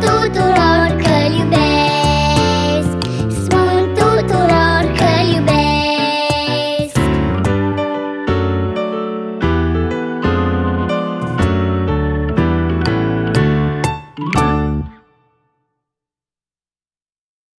tuturor